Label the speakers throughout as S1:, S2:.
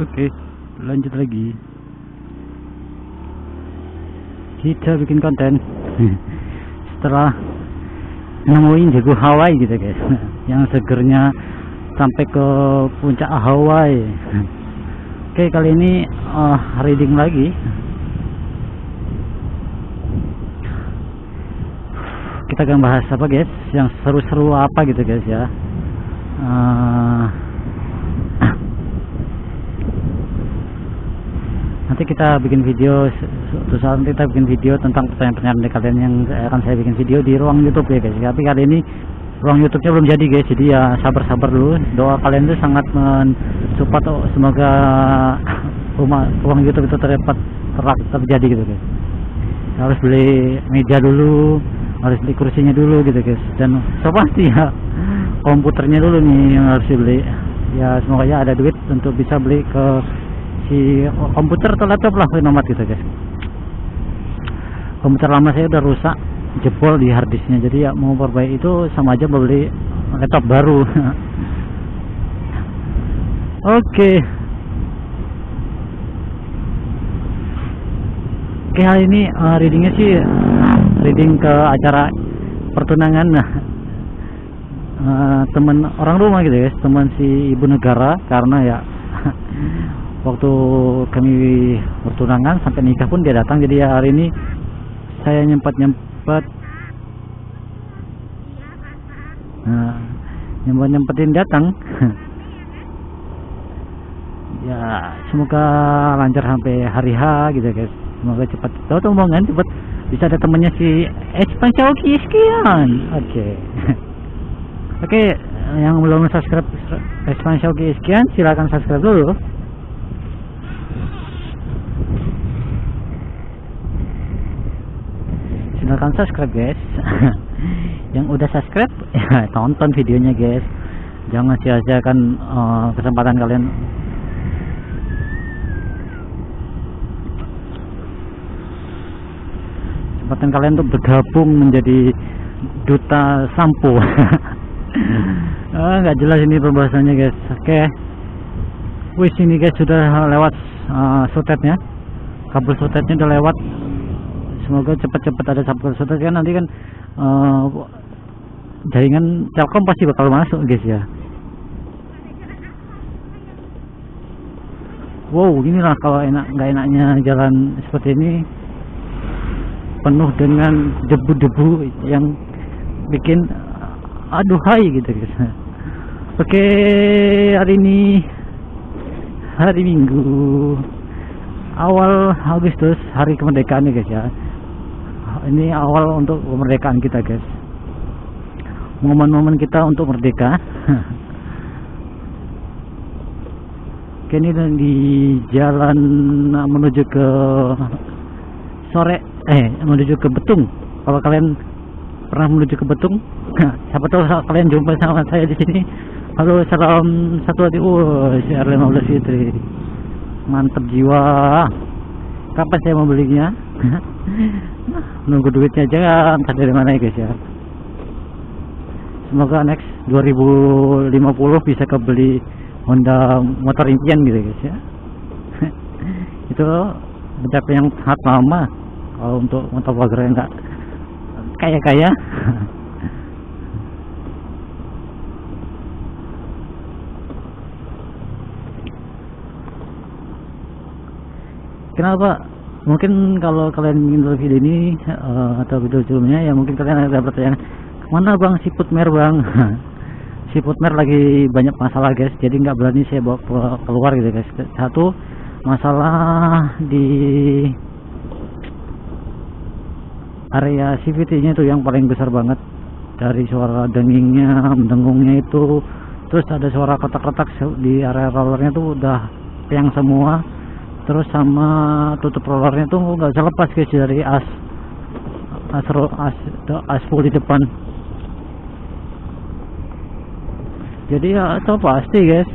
S1: Oke, lanjut lagi. Kita bikin konten setelah nemuin jago Hawaii gitu guys, yang segernya sampai ke puncak Hawaii. Oke, kali ini uh, reading lagi. Kita akan bahas apa guys? Yang seru-seru apa gitu guys ya? Uh, nanti kita bikin video suatu saat nanti kita bikin video tentang pertanyaan-pertanyaan dari kalian yang akan saya bikin video di ruang YouTube ya guys. Tapi kali ini ruang YouTube-nya belum jadi guys. Jadi ya sabar-sabar dulu. Doa kalian itu sangat mensupport. Oh, semoga rumah ruang YouTube itu terdapat terak terjadi gitu guys. Harus beli meja dulu harus beli kursinya dulu gitu guys. Dan so pasti ya komputernya dulu nih yang harus dibeli. Ya semoga ya ada duit untuk bisa beli ke si komputer atau laptop lah nomad gitu guys komputer lama saya udah rusak jebol di harddisknya jadi ya mau perbaiki itu sama aja beli laptop baru. Oke. Okay. oke hari ini uh, readingnya sih reading ke acara pertunangan. Nah uh, teman orang rumah gitu guys teman si ibu negara karena ya waktu kami bertunangan sampai nikah pun dia datang. Jadi ya hari ini saya nyempat nyempat nah, nyempat nyempetin datang. Ya semoga lancar sampai hari H gitu guys. Semoga cepat. Tahu omongan cepat. Bisa ada temannya si Espansioki sekian. Oke. Okay. oke okay, yang belum subscribe Espansioki sekian silahkan subscribe dulu silahkan subscribe guys. Yang udah subscribe ya, tonton videonya guys. Jangan sia-siakan uh, kesempatan kalian. Kesempatan kalian untuk bergabung menjadi duta sampo. Nggak ah, jelas ini pembahasannya guys. Oke. Okay. wis ini guys sudah lewat uh, sutetnya kabel sutetnya udah lewat semoga cepat-cepat ada sutet kan nanti kan uh, jaringan telkom pasti bakal masuk guys ya. Wow inilah kalau enak nggak enaknya jalan seperti ini. Penuh dengan debu-debu yang bikin aduhai gitu guys. Oke hari ini hari minggu. Awal Agustus hari kemerdekaan ya guys ya ini awal untuk kemerdekaan kita guys. Momen-momen kita untuk merdeka. Oke ini di jalan menuju ke sore eh menuju ke Betung. Kalau kalian pernah menuju ke Betung siapa tahu kalian jumpa sama saya di sini. Halo salam satu hati. Uh CR15 Fitri. Mantep jiwa. Kapan saya mau belinya nunggu duitnya aja entah dari mana ya guys ya? Semoga next 2050 bisa kebeli Honda motor impian gitu guys ya. Itu pencapaian hak lama kalau untuk motor vlogger yang kaya-kaya. Kenapa mungkin kalau kalian ingin tahu video ini uh, atau video sebelumnya ya mungkin kalian ada pertanyaan mana bang siput mer bang? Siput mer lagi banyak masalah guys. Jadi nggak berani saya bawa keluar gitu guys. Satu masalah di area CVT nya itu yang paling besar banget. Dari suara dengingnya mendengungnya itu terus ada suara kotak-kotak di area rollernya tuh udah yang semua terus sama tutup rollernya tuh nggak bisa lepas guys dari as as as, as full di depan. Jadi ya itu pasti guys.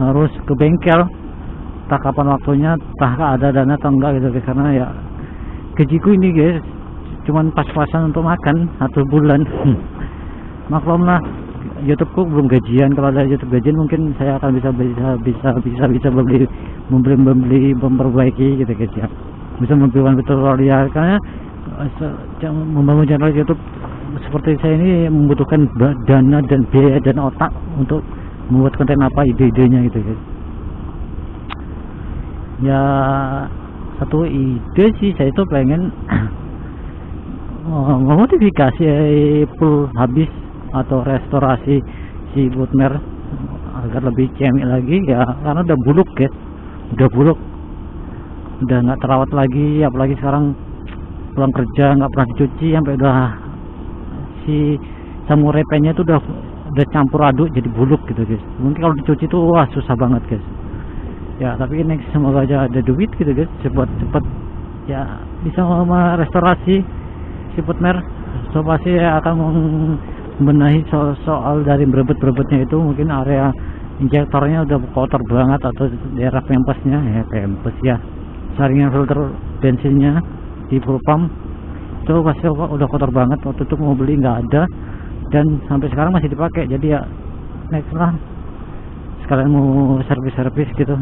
S1: Harus ke bengkel tak kapan waktunya tak ada dana atau enggak gitu guys. Karena ya gajiku ini guys cuman pas-pasan untuk makan satu bulan. Maklumlah YouTubeku belum gajian. Kalau ada YouTube gajian mungkin saya akan bisa bisa bisa bisa bisa membeli membeli membeli memperbaiki gitu guys ya. Bisa memberikan tutorial karena eh, membangun channel YouTube seperti saya ini membutuhkan dana dan biaya dan otak untuk membuat konten apa ide-idenya gitu guys. Ya satu ide sih saya itu pengen memodifikasi full habis atau restorasi si bootmer agar lebih cemik lagi ya karena udah buluk ya. Udah buluk. Udah nggak terawat lagi apalagi sekarang pulang kerja nggak pernah dicuci sampai udah si samurai pennya itu udah udah campur aduk jadi buluk gitu guys. Mungkin kalau dicuci tuh wah susah banget guys. Ya tapi ini semoga aja ada duit gitu guys cepat cepat ya bisa restorasi si mer so pasti akan membenahi so soal dari berebut-berebutnya itu mungkin area injektornya udah kotor banget atau daerah pempesnya ya pempes ya. Saringan filter bensinnya di full pump itu pasti udah kotor banget waktu itu mau beli nggak ada dan sampai sekarang masih dipakai jadi ya next lah. Sekalian mau servis-servis gitu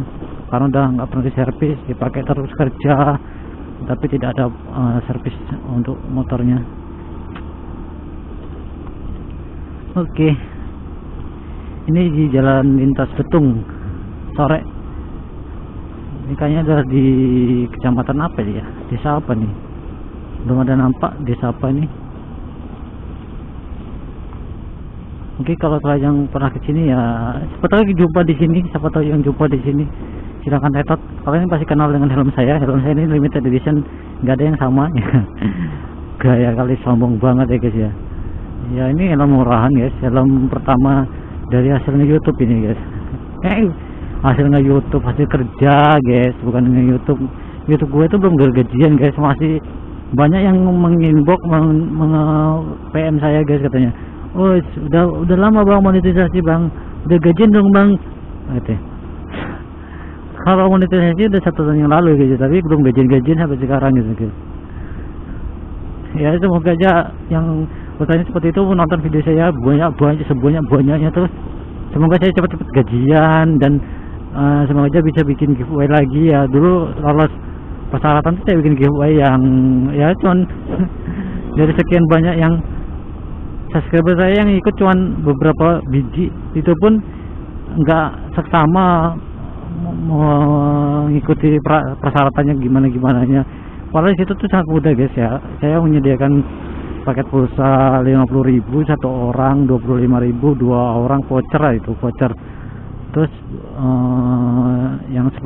S1: karena udah nggak pernah diservis dipakai terus kerja tapi tidak ada uh, servis untuk motornya oke. Ini di jalan lintas betung sore. Ini kayaknya ada di kecamatan apa ya? Desa apa nih? Belum ada nampak desa apa ini. Mungkin kalau kalian yang pernah ke sini ya siapa tahu jumpa di sini siapa tahu yang jumpa di sini. Silahkan retot. Kalian pasti kenal dengan helm saya. Helm saya ini limited edition. Nggak ada yang sama. Gaya kali sombong banget ya guys ya ya ini helm murahan guys. Helm pertama dari hasilnya YouTube ini guys. Eh hasilnya YouTube hasil kerja guys. Bukan dengan YouTube. YouTube gue itu belum gajian guys. Masih banyak yang menginbox meng, PM saya guys katanya. Oh udah udah lama bang monetisasi bang. Udah gajian dong bang. Gitu kalau monetisasi udah satu tahun yang lalu gitu tapi belum gajian-gajian sampai sekarang gitu guys. Ya semoga aja yang bertanya seperti itu menonton video saya banyak banyak sebanyak banyaknya terus. Semoga saya cepat-cepat gajian dan uh, semoga aja bisa bikin giveaway lagi. Ya dulu lolos persyaratan itu saya bikin giveaway yang ya cuman dari sekian banyak yang subscriber saya yang ikut cuman beberapa biji. Itu pun enggak seksama mengikuti persyaratannya gimana gimana nya padahal situ tuh sangat mudah guys ya. Saya menyediakan paket pulsa 50.000 satu orang 25.000 dua orang voucher lah itu voucher. Terus uh, yang 10.000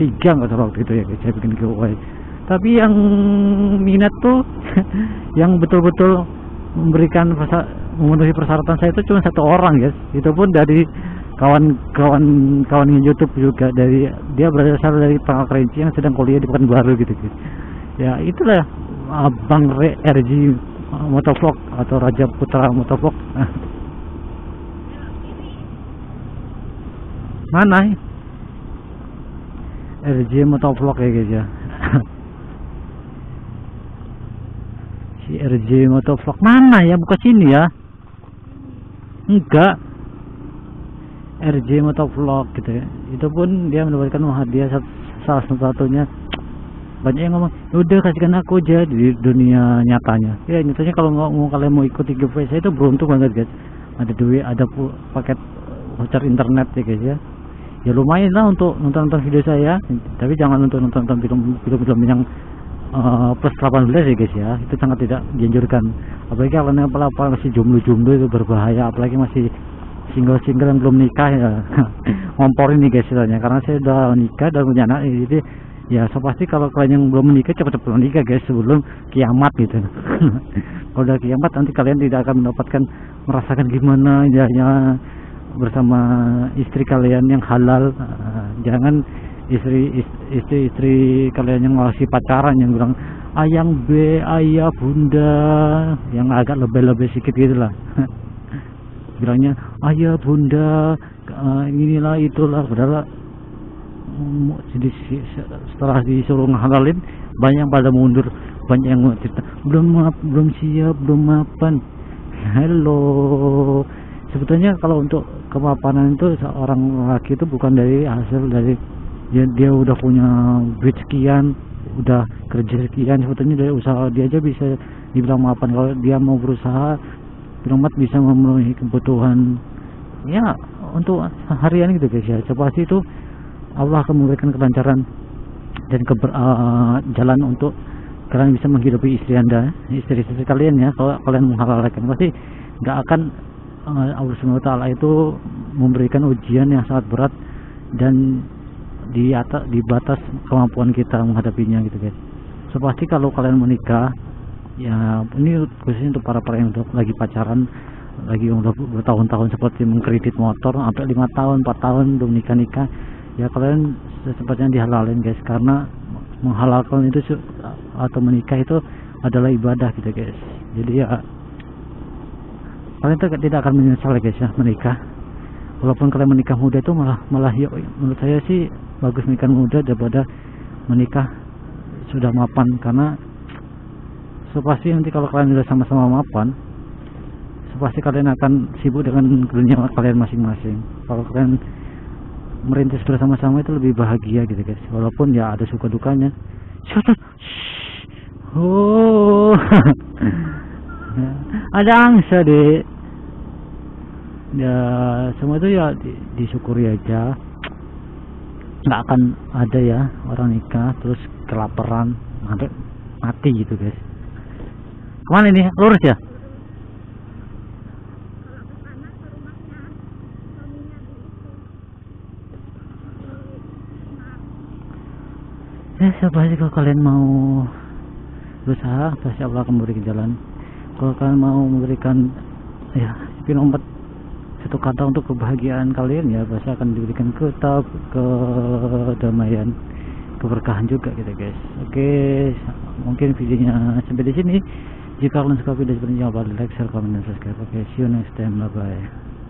S1: tiga nggak salah waktu itu ya saya bikin giveaway tapi yang minat tuh yang betul-betul memberikan memenuhi persyaratan saya itu cuma satu orang guys. Itu pun dari kawan-kawan kawan YouTube juga dari dia berasal dari Pangkal Kerinci yang sedang kuliah di Pekanbaru gitu guys. Ya itulah abang Re RG Motovlog atau Raja Putra Motovlog mana? RJ motovlog ya guys ya. Si RJ motovlog mana ya? Buka sini ya. Enggak. RJ motovlog gitu ya. Itu pun dia mendapatkan hadiah salah satu-satunya banyak yang ngomong ya udah kasihkan aku aja di dunia nyatanya. Ya nyatanya kalau mau kalian mau ikuti giveaway saya itu beruntung banget guys. Ada duit ada paket voucher internet ya guys ya. Ya lumayan lah untuk nonton-nonton video saya. Tapi jangan untuk nonton-nonton film-film yang uh, plus 18 ya guys ya. Itu sangat tidak dianjurkan. Apalagi kalau apa masih jomblo-jomblo itu berbahaya. Apalagi masih single-single yang belum nikah ya. Ngompor ini guys istilahnya. Karena saya udah nikah dan punya anak jadi ya so pasti kalau kalian yang belum menikah cepat-cepat menikah guys sebelum kiamat gitu. Kalau udah kiamat nanti kalian tidak akan mendapatkan merasakan gimana ya, ya bersama istri kalian yang halal. Uh, jangan istri istri istri kalian yang masih pacaran yang bilang ayang B ayah bunda yang agak lebih-lebih sedikit gitu lah. Bilangnya ayah bunda uh, inilah itulah padahal setelah disuruh ngalalin banyak pada mundur banyak yang cerita belum belum siap belum mapan. Hello. Sebetulnya kalau untuk kemapanan itu seorang laki itu bukan dari hasil dari dia, dia udah punya duit sekian udah kerja sekian sebetulnya dari usaha dia aja bisa dibilang mapan. Kalau dia mau berusaha bilang bisa memenuhi kebutuhan. Ya untuk harian gitu guys ya. Pasti itu Allah akan memberikan kelancaran dan keber, uh, jalan untuk kalian bisa menghidupi istri anda istri-istri kalian ya kalau kalian menghalalkan. Pasti nggak akan uh, Allah SWT itu memberikan ujian yang sangat berat dan di atas di batas kemampuan kita menghadapinya gitu guys. So pasti kalau kalian menikah ya ini khususnya untuk para para yang udah lagi pacaran lagi udah bertahun-tahun seperti mengkredit motor sampai lima tahun empat tahun belum nikah nikah ya kalian secepatnya dihalalin guys. Karena menghalalkan itu atau menikah itu adalah ibadah gitu guys. Jadi ya kalian tidak akan menyesal guys ya menikah. Walaupun kalian menikah muda itu malah malah ya, menurut saya sih bagus menikah muda daripada menikah sudah mapan. Karena sepasti nanti kalau kalian sudah sama-sama mapan sepasti kalian akan sibuk dengan dunia kalian masing-masing. Kalau kalian merintis bersama-sama itu lebih bahagia gitu guys. Walaupun ya ada suka dukanya. Oh. Ada angsa deh ya semua itu ya disyukuri aja. Nggak akan ada ya orang nikah terus kelaparan sampai mati gitu guys. Ke mana ini? Lurus ya ya siapa sih kalau kalian mau berusaha pasti Allah akan memberikan jalan. Kalau kalian mau memberikan ya spin ombak satu kata untuk kebahagiaan kalian ya pasti akan diberikan kitab kedamaian keberkahan juga gitu guys. Oke mungkin videonya sampai di sini. Jika kalian suka video seperti ini jangan lupa like share komen dan subscribe. Oke see you next time. Bye bye